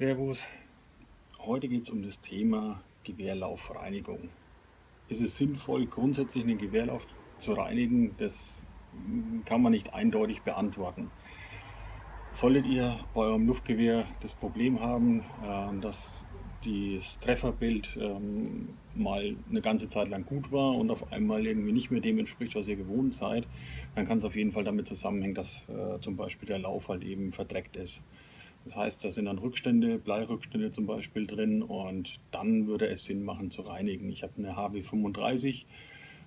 Servus. Heute geht es um das Thema Gewehrlaufreinigung. Ist es sinnvoll, grundsätzlich einen Gewehrlauf zu reinigen? Das kann man nicht eindeutig beantworten. Solltet ihr bei eurem Luftgewehr das Problem haben, äh, dass das Trefferbild ähm, mal eine ganze Zeit lang gut war und auf einmal irgendwie nicht mehr dem entspricht, was ihr gewohnt seid, dann kann es auf jeden Fall damit zusammenhängen, dass äh, zum Beispiel der Lauf halt eben verdreckt ist. Das heißt, da sind dann Rückstände, Bleirückstände zum Beispiel drin und dann würde es Sinn machen zu reinigen. Ich habe eine HW35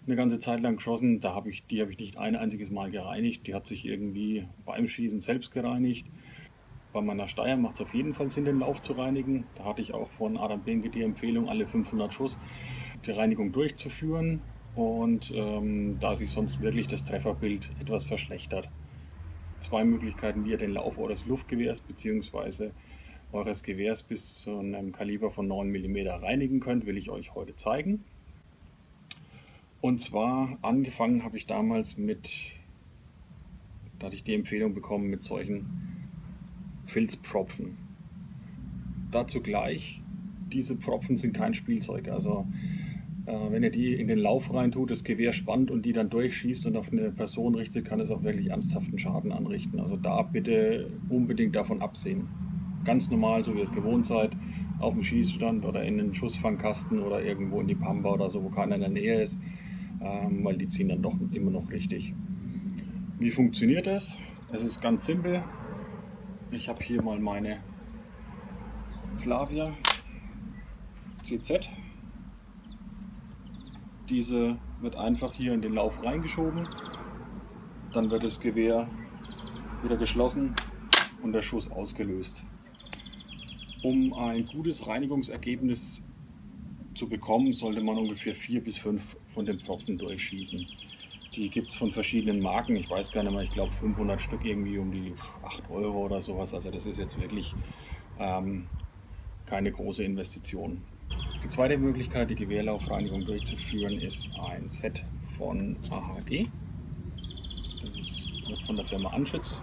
eine ganze Zeit lang geschossen, da habe ich, die habe ich nicht ein einziges Mal gereinigt. Die hat sich irgendwie beim Schießen selbst gereinigt. Bei meiner Steier macht es auf jeden Fall Sinn, den Lauf zu reinigen. Da hatte ich auch von Adam Benke die Empfehlung, alle 500 Schuss die Reinigung durchzuführen. Und ähm, da sich sonst wirklich das Trefferbild etwas verschlechtert zwei Möglichkeiten, wie ihr den Lauf eures Luftgewehrs bzw. eures Gewehrs bis zu einem Kaliber von 9 mm reinigen könnt, will ich euch heute zeigen. Und zwar angefangen habe ich damals mit, da hatte ich die Empfehlung bekommen, mit solchen Filzpfropfen. Dazu gleich, diese Pfropfen sind kein Spielzeug. Also wenn ihr die in den Lauf rein tut, das Gewehr spannt und die dann durchschießt und auf eine Person richtet, kann es auch wirklich ernsthaften Schaden anrichten. Also da bitte unbedingt davon absehen. Ganz normal, so wie ihr es gewohnt seid, auf dem Schießstand oder in den Schussfangkasten oder irgendwo in die Pampa oder so, wo keiner in der Nähe ist, ähm, weil die ziehen dann doch immer noch richtig. Wie funktioniert das? Es ist ganz simpel. Ich habe hier mal meine Slavia CZ diese wird einfach hier in den Lauf reingeschoben. Dann wird das Gewehr wieder geschlossen und der Schuss ausgelöst. Um ein gutes Reinigungsergebnis zu bekommen, sollte man ungefähr vier bis fünf von den Pfropfen durchschießen. Die gibt es von verschiedenen Marken. Ich weiß gar nicht mehr, ich glaube 500 Stück irgendwie um die 8 Euro oder sowas. Also das ist jetzt wirklich ähm, keine große Investition. Die zweite Möglichkeit, die Gewehrlaufreinigung durchzuführen, ist ein Set von AHG. Das ist, wird von der Firma Anschütz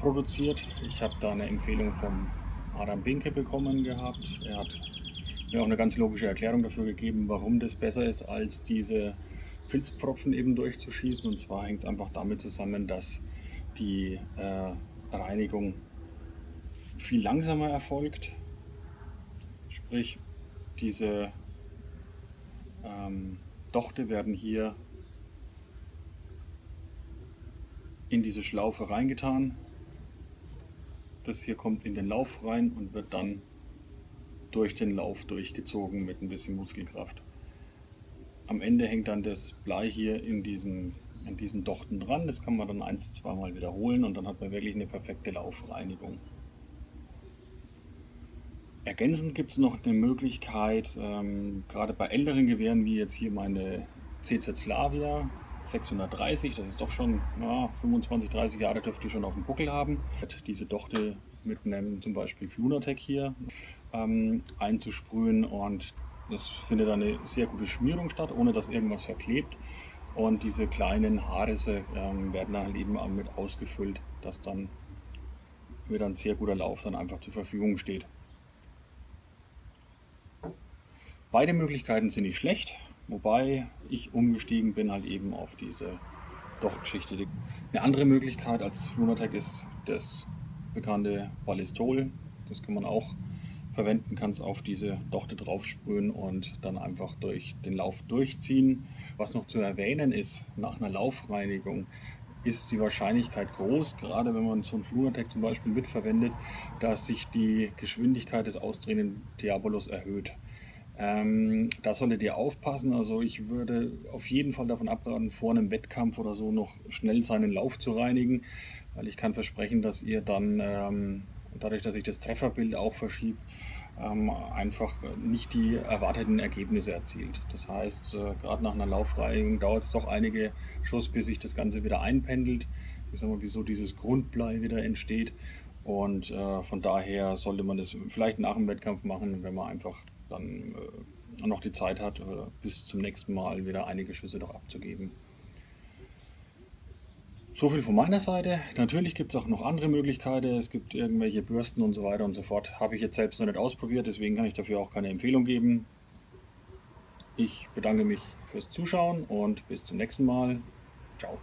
produziert. Ich habe da eine Empfehlung vom Adam Binke bekommen gehabt. Er hat mir auch eine ganz logische Erklärung dafür gegeben, warum das besser ist, als diese Filzpfropfen eben durchzuschießen. Und zwar hängt es einfach damit zusammen, dass die äh, Reinigung viel langsamer erfolgt. Sprich, diese ähm, Dochte werden hier in diese Schlaufe reingetan. Das hier kommt in den Lauf rein und wird dann durch den Lauf durchgezogen mit ein bisschen Muskelkraft. Am Ende hängt dann das Blei hier in, diesem, in diesen Dochten dran. Das kann man dann ein, zweimal wiederholen und dann hat man wirklich eine perfekte Laufreinigung. Ergänzend gibt es noch eine Möglichkeit, ähm, gerade bei älteren Gewehren, wie jetzt hier meine CZ Slavia 630, das ist doch schon ja, 25, 30 Jahre dürfte die schon auf dem Buckel haben. Diese Dochte mit einem zum Beispiel Flunatec hier ähm, einzusprühen und das findet eine sehr gute Schmierung statt, ohne dass irgendwas verklebt. Und diese kleinen Haarrisse ähm, werden dann halt eben mit ausgefüllt, dass dann wieder ein sehr guter Lauf dann einfach zur Verfügung steht. Beide Möglichkeiten sind nicht schlecht, wobei ich umgestiegen bin halt eben auf diese Dochtschichte. Eine andere Möglichkeit als Flunatec ist das bekannte Ballistol. Das kann man auch verwenden, kann es auf diese Dochte draufsprühen und dann einfach durch den Lauf durchziehen. Was noch zu erwähnen ist, nach einer Laufreinigung ist die Wahrscheinlichkeit groß, gerade wenn man so einen Flunatec zum Beispiel mitverwendet, dass sich die Geschwindigkeit des ausdrehenden Diabolos erhöht. Ähm, da solltet ihr aufpassen. Also ich würde auf jeden Fall davon abraten, vor einem Wettkampf oder so noch schnell seinen Lauf zu reinigen, weil ich kann versprechen, dass ihr dann, ähm, dadurch, dass sich das Trefferbild auch verschiebt, ähm, einfach nicht die erwarteten Ergebnisse erzielt. Das heißt, äh, gerade nach einer Laufreinigung dauert es doch einige Schuss, bis sich das Ganze wieder einpendelt. Ich sag mal, wieso dieses Grundblei wieder entsteht. Und äh, von daher sollte man das vielleicht nach dem Wettkampf machen, wenn man einfach dann äh, noch die Zeit hat, äh, bis zum nächsten Mal wieder einige Schüsse doch abzugeben. So viel von meiner Seite. Natürlich gibt es auch noch andere Möglichkeiten. Es gibt irgendwelche Bürsten und so weiter und so fort. Habe ich jetzt selbst noch nicht ausprobiert, deswegen kann ich dafür auch keine Empfehlung geben. Ich bedanke mich fürs Zuschauen und bis zum nächsten Mal. Ciao.